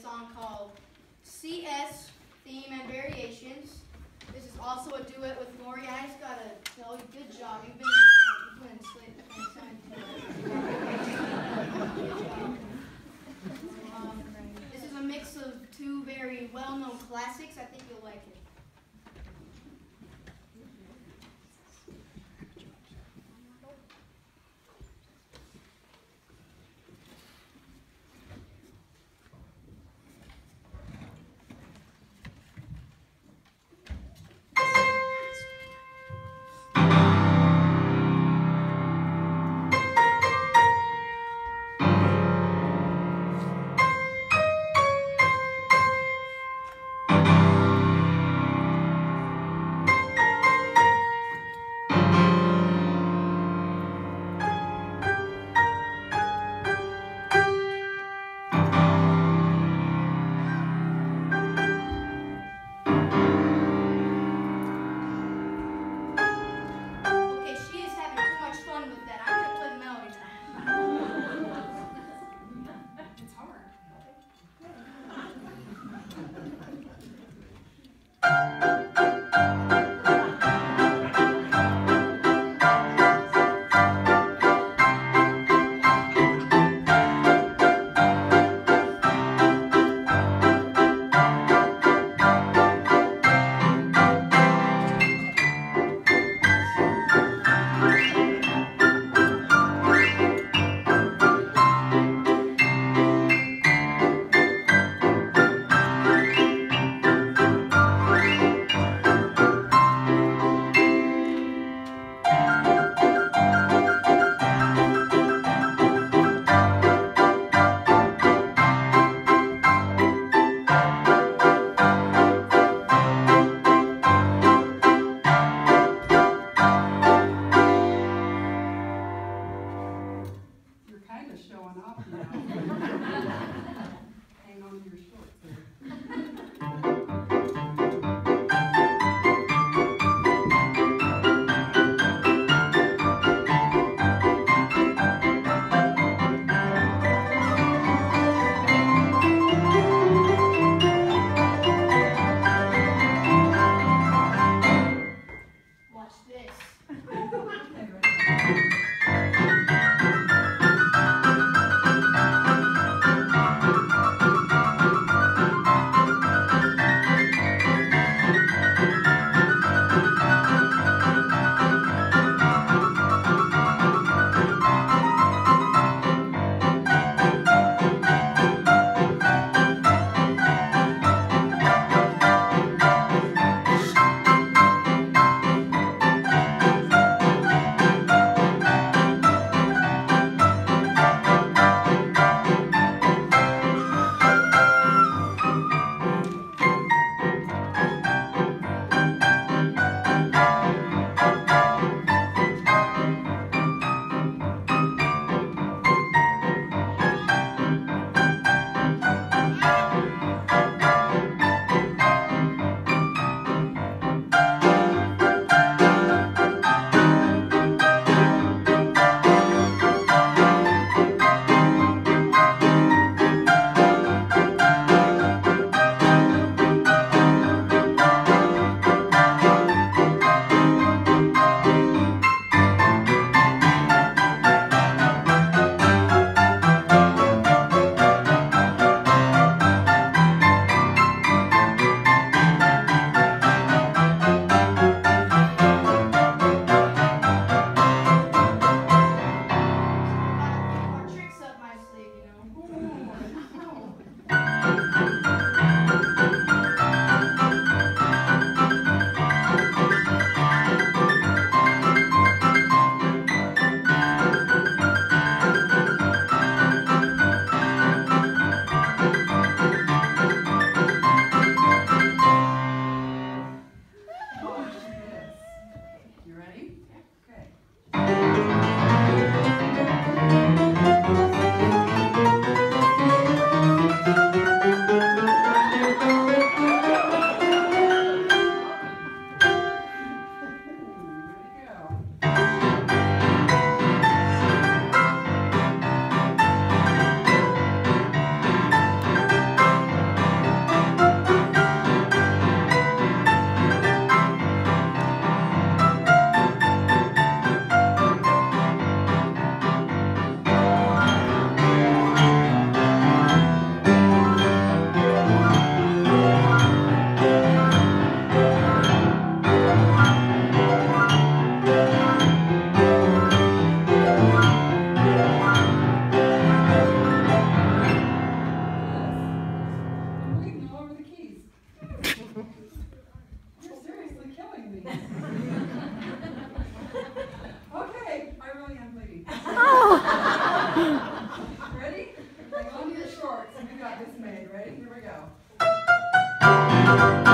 song called CS Theme and Variations. This is also a duet with Lori. I just gotta tell you, good job. You've been, this is a mix of two very well-known classics. I think gone up now. practice made. Ready? Here we go.